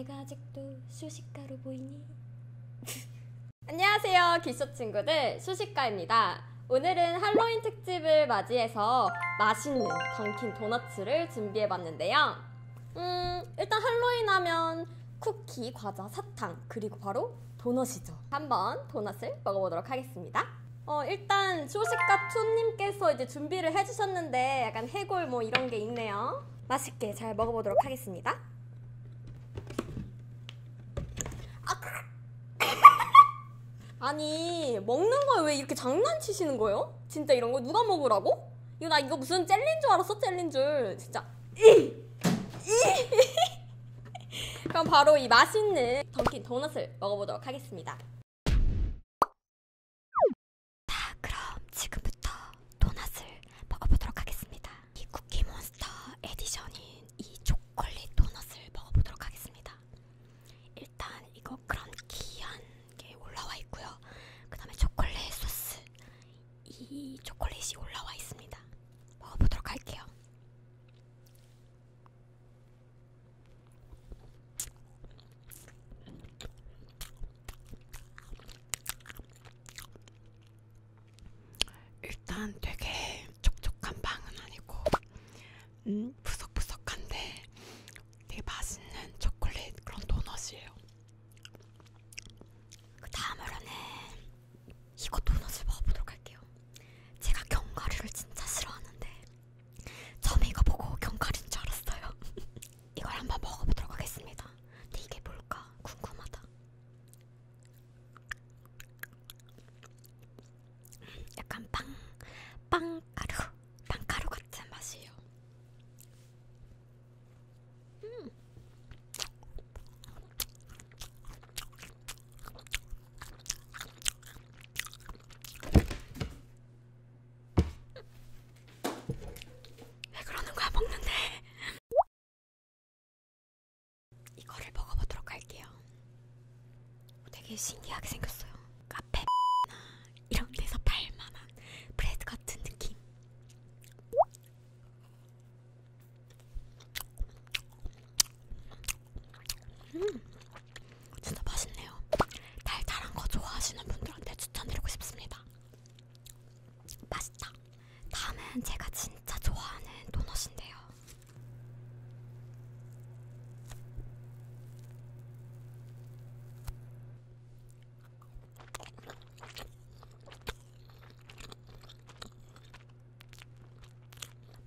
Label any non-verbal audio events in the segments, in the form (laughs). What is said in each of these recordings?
아직도 수식가로 보이니? (laughs) 안녕하세요, 기쇼 친구들. 수식가입니다. 오늘은 할로윈 특집을 맞이해서 맛있는 던킨 도너츠를 준비해봤는데요. 음, 일단 할로윈 하면 쿠키, 과자, 사탕, 그리고 바로 도넛이죠. 한번 도넛을 먹어보도록 하겠습니다. 어, 일단 쇼식가 투님께서 이제 준비를 해주셨는데 약간 해골 뭐 이런 게 있네요. 맛있게 잘 먹어보도록 하겠습니다. 아니 먹는 거에 왜 이렇게 장난치시는 거예요? 진짜 이런 거 누가 먹으라고? 이거 나 이거 무슨 젤린 줄 알았어 젤린 줄 진짜! (laughs) 그럼 바로 이 맛있는 던킨 도넛을 먹어보도록 하겠습니다 자 그럼 지금부터 도넛을 먹어보도록 하겠습니다 이 쿠키몬스터 edition인 이 초콜릿 도넛을 먹어보도록 하겠습니다 일단 이거 크런키한 게 올라와 있고요. 그 다음에 초콜릿 소스 이 초콜릿이 올라와 있습니다. 먹어보도록 할게요. 일단 되게 촉촉한 빵은 아니고 음, 푸석푸석한데 되게 맛있는 초콜릿 그런 도넛이에요. 그 다음으로는 이거 도넛을 먹어보도록 할게요. 제가 견과류를 진짜 싫어하는데 처음에 이거 보고 견과류인 줄 알았어요. 이걸 한번 먹어보도록 하겠습니다. 근데 이게 뭘까 궁금하다. 음, 약간 빵, 빵가루, 빵가루 같은 맛이에요. 음. 신기하게 생겼어요. 카페나 이런 데서 팔만한 브레드 같은 느낌. 음, 진짜 맛있네요. 달달한 거 좋아하시는 분들한테 추천드리고 싶습니다. 맛있다. 다음은 제가 진짜 좋아하는 도넛인데요.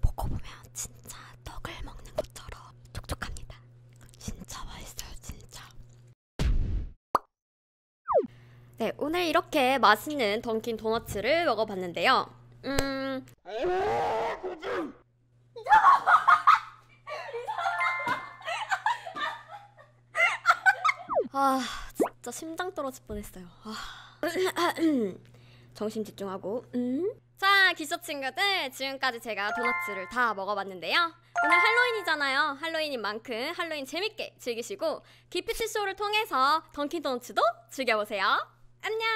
먹어보면 진짜 떡을 먹는 것처럼 촉촉합니다. 진짜 맛있어요, 진짜. 네, 오늘 이렇게 맛있는 던킨 도너츠를 먹어봤는데요. 음, 아, 진짜 심장 떨어질 뻔했어요. 아. (clears throat) 정신 집중하고. 음. 자, 기쇼 친구들, 지금까지 제가 도넛을 다 먹어봤는데요. 오늘 할로윈이잖아요. 할로윈인 만큼 할로윈 재밌게 즐기시고 기프트 쇼를 통해서 던킨 도넛도 즐겨보세요. 안녕!